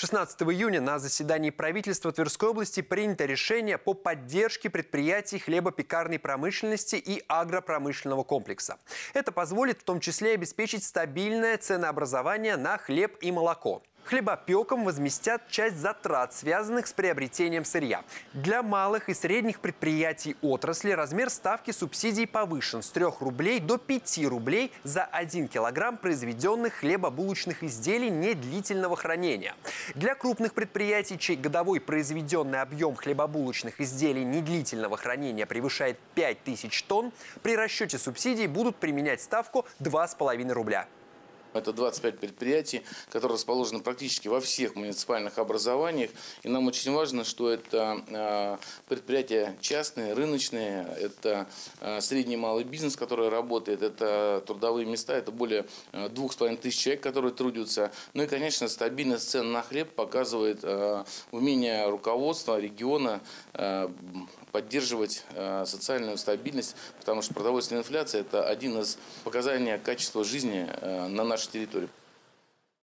16 июня на заседании правительства Тверской области принято решение по поддержке предприятий хлебопекарной промышленности и агропромышленного комплекса. Это позволит в том числе обеспечить стабильное ценообразование на хлеб и молоко. Хлебопекам возместят часть затрат, связанных с приобретением сырья. Для малых и средних предприятий отрасли размер ставки субсидий повышен с 3 рублей до 5 рублей за 1 килограмм произведенных хлебобулочных изделий недлительного хранения. Для крупных предприятий, чей годовой произведенный объем хлебобулочных изделий недлительного хранения превышает 5000 тонн, при расчете субсидий будут применять ставку 2,5 рубля. Это 25 предприятий, которые расположены практически во всех муниципальных образованиях. И нам очень важно, что это а, предприятия частные, рыночные, это а, средний и малый бизнес, который работает, это трудовые места, это более а, двух с половиной тысяч человек, которые трудятся. Ну и, конечно, стабильность цен на хлеб показывает умение руководства региона поддерживать социальную стабильность, потому что продовольственная инфляция – это один из показаний качества жизни на нашей нашей территории.